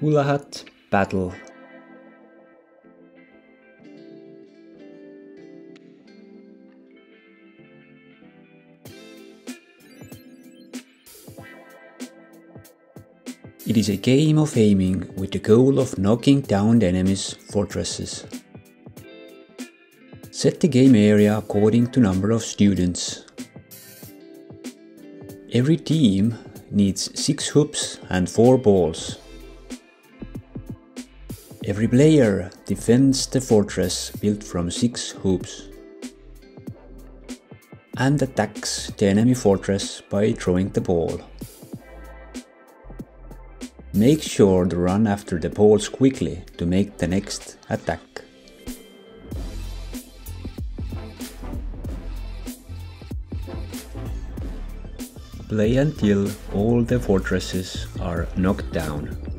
Hula Hut Battle It is a game of aiming with the goal of knocking down the enemy's fortresses. Set the game area according to number of students. Every team needs 6 hoops and 4 balls. Every player defends the fortress built from 6 hoops and attacks the enemy fortress by throwing the ball. Make sure to run after the balls quickly to make the next attack. Play until all the fortresses are knocked down.